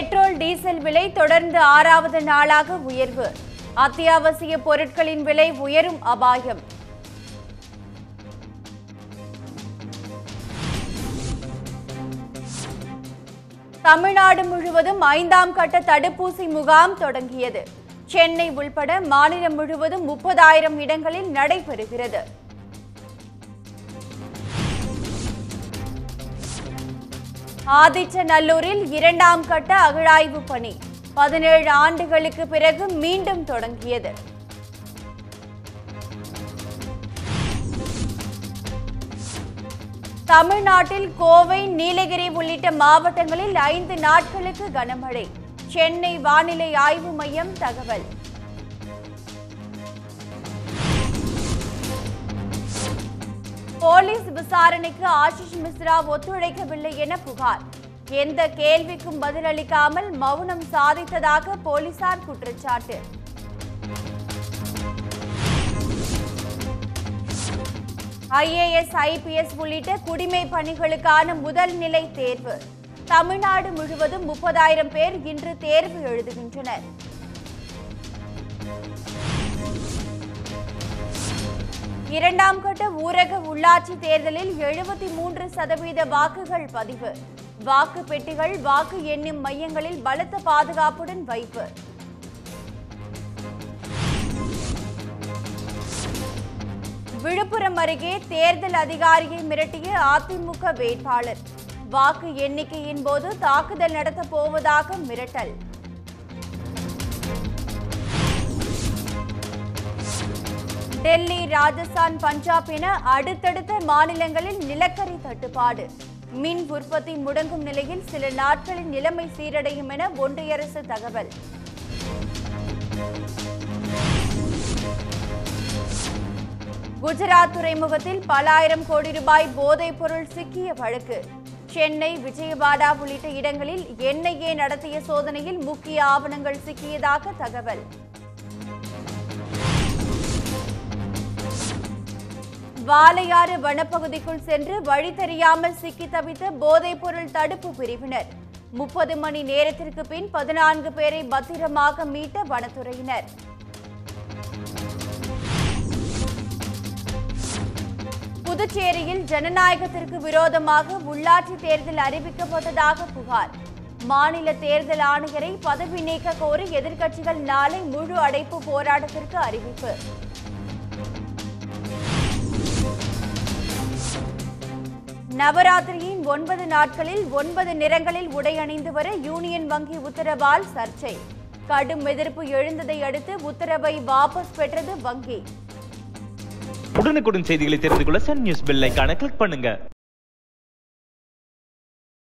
Petrol diesel விலை தொடர்ந்து ஆறாவது நாளாக உயர்வு. அத்தியாவசிய பொருட்களின் விலை உயரும் அபாயம். தமிழ்நாடு முழுவதும் ஐந்தாம் கட்ட தடுப்பூசி முகாம் தொடங்கியது. சென்னை உள்பட மாநிலம் முழுவதும் முப்பதாயிரம் இடங்களில் நடைபெறுகிறது. ஆதிச்சநல்லூரில் இரண்டாம் கட்ட அகழாய்வு பணி. பதினேழு ஆண்டுகளுக்கு பிறகு மீண்டும் தொடங்கியது. தமிழ்நாட்டில் கோவை நீலகிரி உள்ளிட்ட மாவட்டங்களில் ஐந்து நாட்களுக்கு கனமழை. சென்னை வானிலை ஆய்வு மையம் தகவல். போலீஸ் விசாரணைக்கு ஆஷிஷ் மிஸ்ரா ஒத்துழைக்கவில்லை என புகார். எந்த கேள்விக்கும் பதிலளிக்காமல் மௌனம் சாதித்ததாக போலீசார் குற்றச்சாட்டு. ஐஏஎஸ் ஐபிஎஸ் உள்ளிட்ட குடிமை பணிகளுக்கான முதல் நிலை தேர்வு. தமிழ்நாடு முழுவதும் முப்பதாயிரம் பேர் இன்று தேர்வு எழுதுகின்றனர். இரண்டாம் கட்ட ஊரக உள்ளாட்சி தேர்தலில் எழுபத்தி மூன்று சதவீத வாக்குகள் பதிவு. வாக்கு பெட்டிகள் வாக்கு எண்ணும் மையங்களில் பலத்த பாதுகாப்புடன் வைப்பு. விழுப்புரம் அருகே தேர்தல் அதிகாரியை மிரட்டிய அதிமுக வேட்பாளர். வாக்கு எண்ணிக்கையின் போது தாக்குதல் நடத்தப் போவதாக மிரட்டல். டெல்லி ராஜஸ்தான் பஞ்சாப் என அடுத்தடுத்த மாநிலங்களில் நிலக்கரி தட்டுப்பாடு. மின் உற்பத்தி முடங்கும் நிலையில் சில நாட்களில் நிலைமை சீரடையும் என ஒன்றிய அரசு தகவல். குஜராத் துறைமுகத்தில் பல ஆயிரம் கோடி ரூபாய் போதைப் பொருள் சிக்கிய வழக்கு. சென்னை விஜயவாடா உள்ளிட்ட இடங்களில் என்ஐஏ நடத்திய சோதனையில் முக்கிய ஆவணங்கள் சிக்கியதாக தகவல். வாலையாறு வனப்பகுதிக்குள் சென்று வழி தெரியாமல் சிக்கி தவித்த போதைப் பொருள் தடுப்பு பிரிவினர். முப்பது மணி நேரத்திற்கு பின் பதினான்கு பேரை பத்திரமாக மீட்ட வனத்துறையினர். புதுச்சேரியில் ஜனநாயகத்திற்கு விரோதமாக உள்ளாட்சி தேர்தல் அறிவிக்கப்பட்டதாக புகார். மாநில தேர்தல் ஆணையரை பதவி நீக்க கோரி எதிர்க்கட்சிகள் நாளை முழு அடைப்பு போராட்டத்திற்கு அறிவிப்பு. நவராத்திரியின் ஒன்பது நாட்களில் ஒன்பது நிறங்களில் உடை அணிந்து வர யூனியன் வங்கி உத்தரவால் சர்ச்சை. கடும் எதிர்ப்பு எழுந்ததை அடுத்து உத்தரவை வாபஸ் பெற்றது வங்கி. உடனுக்குடன் செய்திகளை தெரிந்து கொள்ள சன் நியூஸ் பெல் கிளிக் பண்ணுங்க.